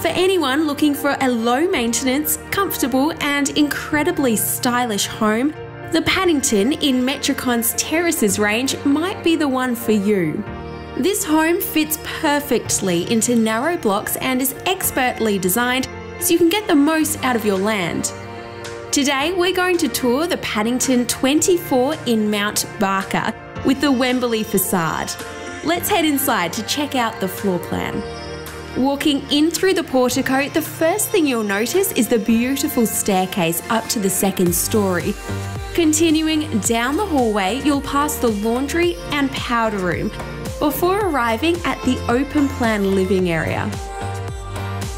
For anyone looking for a low maintenance, comfortable, and incredibly stylish home, the Paddington in Metricon's Terraces range might be the one for you. This home fits perfectly into narrow blocks and is expertly designed so you can get the most out of your land. Today, we're going to tour the Paddington 24 in Mount Barker with the Wembley facade. Let's head inside to check out the floor plan. Walking in through the portico, the first thing you'll notice is the beautiful staircase up to the second story. Continuing down the hallway, you'll pass the laundry and powder room before arriving at the open plan living area.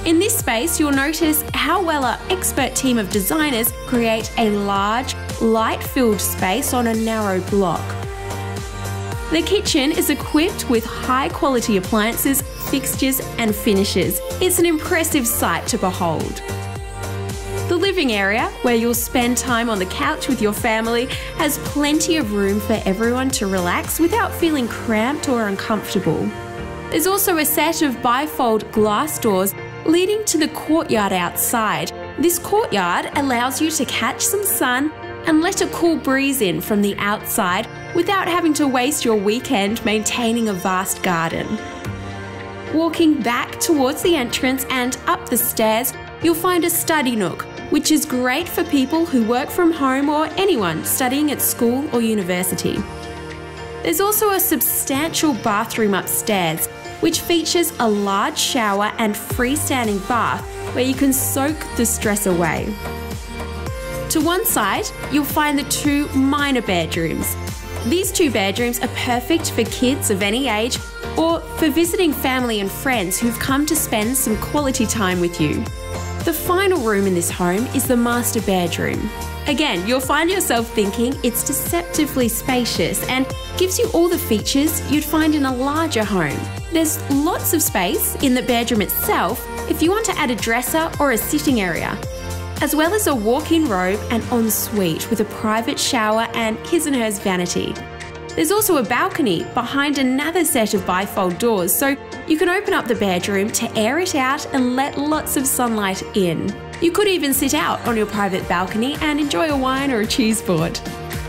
In this space, you'll notice how well our expert team of designers create a large, light filled space on a narrow block. The kitchen is equipped with high quality appliances, fixtures, and finishes. It's an impressive sight to behold. The living area, where you'll spend time on the couch with your family, has plenty of room for everyone to relax without feeling cramped or uncomfortable. There's also a set of bifold glass doors leading to the courtyard outside. This courtyard allows you to catch some sun and let a cool breeze in from the outside without having to waste your weekend maintaining a vast garden. Walking back towards the entrance and up the stairs, you'll find a study nook, which is great for people who work from home or anyone studying at school or university. There's also a substantial bathroom upstairs which features a large shower and freestanding bath where you can soak the stress away. To one side, you'll find the two minor bedrooms. These two bedrooms are perfect for kids of any age or for visiting family and friends who've come to spend some quality time with you. The final room in this home is the master bedroom. Again, you'll find yourself thinking it's deceptively spacious and gives you all the features you'd find in a larger home. There's lots of space in the bedroom itself if you want to add a dresser or a sitting area, as well as a walk in robe and ensuite with a private shower and his and hers vanity. There's also a balcony behind another set of bifold doors, so you can open up the bedroom to air it out and let lots of sunlight in. You could even sit out on your private balcony and enjoy a wine or a cheese board.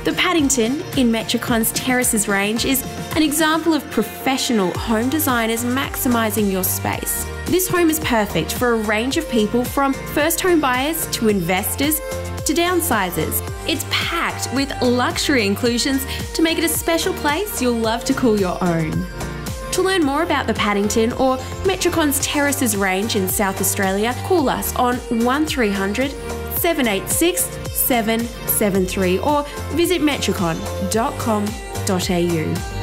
The Paddington in Metricon's Terraces range is an example of professional home designers maximising your space. This home is perfect for a range of people from first home buyers to investors to downsizers. It's packed with luxury inclusions to make it a special place you'll love to call your own. To learn more about the Paddington or Metricon's Terraces range in South Australia, call us on 1300 786 773 or visit metricon.com.au.